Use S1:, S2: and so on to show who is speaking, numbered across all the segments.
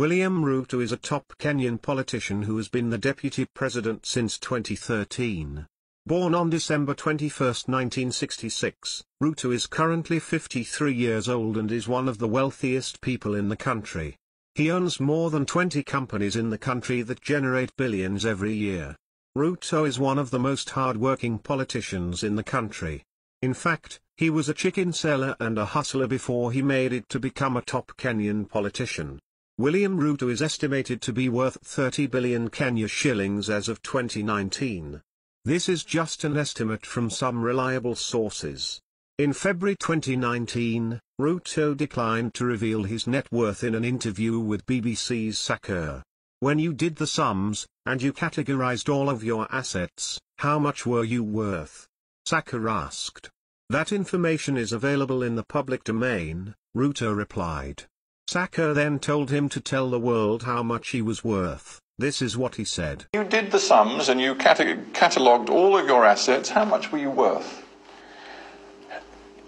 S1: William Ruto is a top Kenyan politician who has been the deputy president since 2013. Born on December 21, 1966, Ruto is currently 53 years old and is one of the wealthiest people in the country. He owns more than 20 companies in the country that generate billions every year. Ruto is one of the most hard-working politicians in the country. In fact, he was a chicken seller and a hustler before he made it to become a top Kenyan politician. William Ruto is estimated to be worth 30 billion Kenya shillings as of 2019. This is just an estimate from some reliable sources. In February 2019, Ruto declined to reveal his net worth in an interview with BBC's Sackur. When you did the sums, and you categorized all of your assets, how much were you worth? Sackur asked. That information is available in the public domain, Ruto replied. Sackur then told him to tell the world how much he was worth. This is what he said.
S2: You did the sums and you cata- catalogued all of your assets. How much were you worth?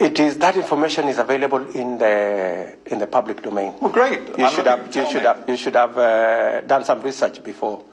S3: It is that information is available in the in the public domain.
S2: Well, great.
S3: You
S2: I'm
S3: should
S2: looking-
S3: have you should have you should have uh, done some research before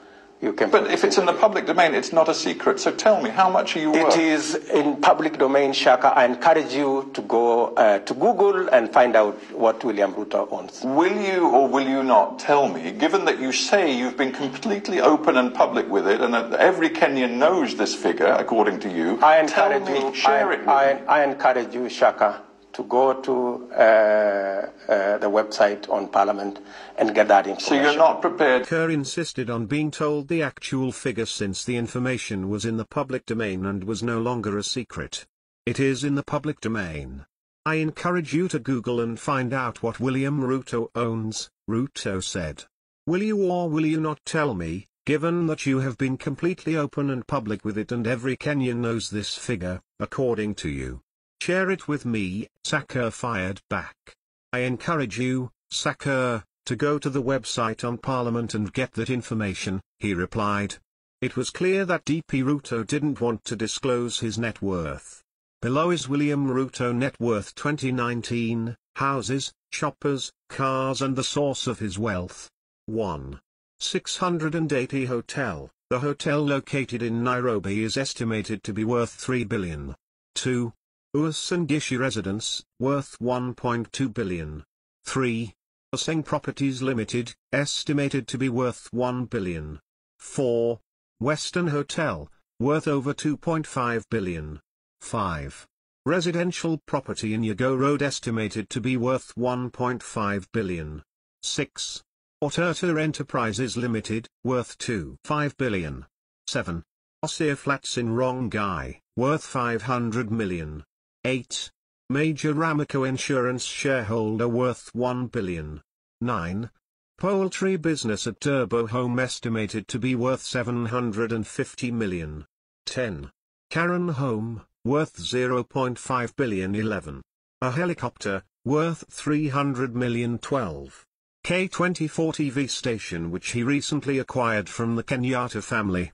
S3: you came.
S2: But if it's in the public domain, it's not a secret. So tell me, how much are you worth?
S3: it is in public domain, Shaka. I encourage you to go uh, to Google and find out what William Ruto owns.
S2: Will you or will you not tell me, given that you say you've been completely open and public with it, and that every Kenyan knows this figure, according to you,
S3: I
S2: tell
S3: encourage
S2: me,
S3: you.
S2: share
S3: I,
S2: it with
S3: I,
S2: me.
S3: I encourage you, Shaka, to go to uh, uh, the website on Parliament and get that information.
S2: So
S3: information.
S2: you're not prepared
S1: Kerr insisted on being told the actual figure since the information was in the public domain and was no longer a secret. It is in the public domain. I encourage you to Google and find out what William Ruto owns, Ruto said. Will you or will you not tell me, given that you have been completely open and public with it and every Kenyan knows this figure, according to you? Share it with me, Sackur fired back. I encourage you, Sackur, to go to the website on Parliament and get that information, he replied. It was clear that DP Ruto didn't want to disclose his net worth. Below is William Ruto net worth 2019, houses, shoppers, cars and the source of his wealth. 1. 680 Hotel The hotel located in Nairobi is estimated to be worth 3 billion. 2. Uasin Residence, worth 1.2 billion. 3. Aseng Properties Limited, estimated to be worth 1 billion. 4. Weston Hotel, worth over 2.5 billion. 5. Residential property in Yago Road estimated to be worth 1.5 billion. 6. Oterta Enterprises Limited, worth 2.5 billion. 7. Osir Flats in Rongai, worth 500 million. 8. Major Amaco Insurance shareholder worth 1 billion. 9. Poultry business at Turbo Home estimated to be worth 750 million. 10. Karen Home, worth 0.5 billion 11. A helicopter, worth 300 million 12. K24 TV station which he recently acquired from the Kenyatta family.